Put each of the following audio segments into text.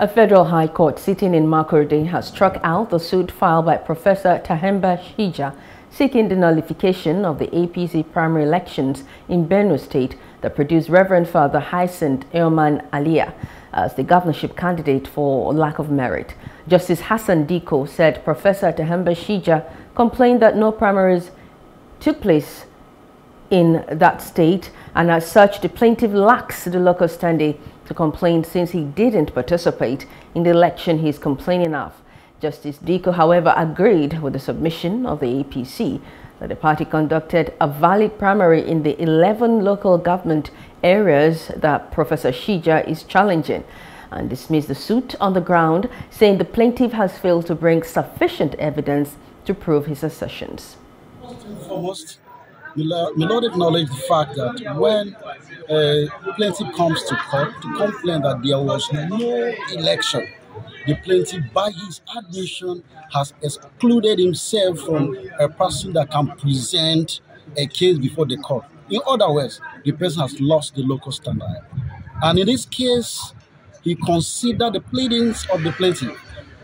A federal high court sitting in Makurdi has struck out the suit filed by Professor Terhemba Shija seeking the nullification of the APC primary elections in Benue State that produced Reverend Father Hyacinth Iormem Alia as the governorship candidate for lack of merit. Justice Hassan Diko said Professor Terhemba Shija complained that no primaries took place in that state and as such the plaintiff lacks the local standing to complain since he didn't participate in the election he is complaining of. Justice Diko, however, agreed with the submission of the APC that the party conducted a valid primary in the 11 local government areas that Professor Shija is challenging and dismissed the suit on the ground, saying the plaintiff has failed to bring sufficient evidence to prove his assertions. First and foremost, Lord acknowledge the fact that when uh, plaintiff comes to court to complain that there was no election, the plaintiff, by his admission, has excluded himself from a person that can present a case before the court. In other words, the person has lost the local standard. And in this case, he considered the pleadings of the plaintiff,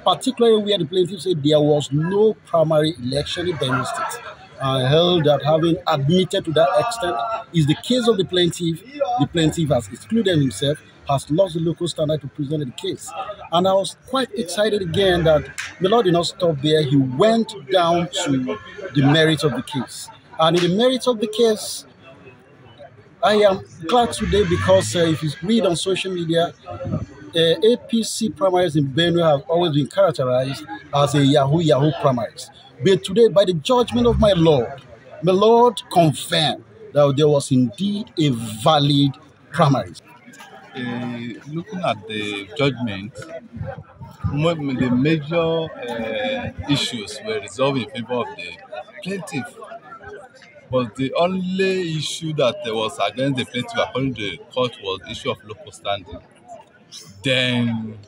particularly where the plaintiff said there was no primary election in Benue State. I held that having admitted to that extent is the case of the plaintiff. The plaintiff has excluded himself, has lost the local standard to present the case. And I was quite excited again that the Lord did not stop there. He went down to the merits of the case. And in the merits of the case, I am glad today because uh, if you read on social media, uh, APC primaries in Benue have always been characterized as a Yahoo Yahoo primaries. But today, by the judgment of my Lord, my Lord confirmed that there was indeed a valid primaries. Uh, looking at the judgment, the major uh, issues were resolved in favor of the plaintiff. But the only issue that was against the plaintiff according to the court was the issue of local standing. Then,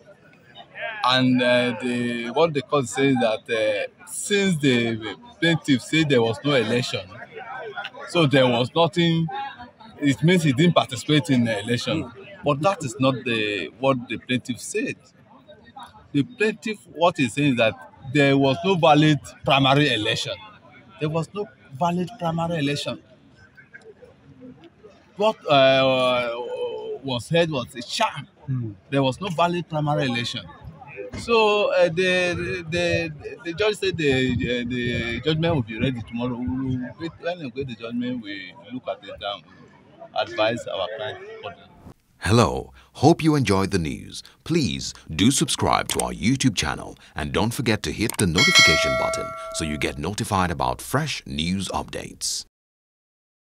and uh, the what the court says that uh, since the plaintiff said there was no election, so there was nothing. It means he didn't participate in the election. But that is not the what the plaintiff said. The plaintiff, what he's saying is that there was no valid primary election. There was no valid primary election. What uh, was said was a sham. Mm. There was no valid primary election. So uh, the, the the judge said the uh, the judgment will be ready tomorrow. We will wait, when we get the judgment, we look at it and advise our client Hello, hope you enjoyed the news. Please do subscribe to our YouTube channel and don't forget to hit the notification button so you get notified about fresh news updates.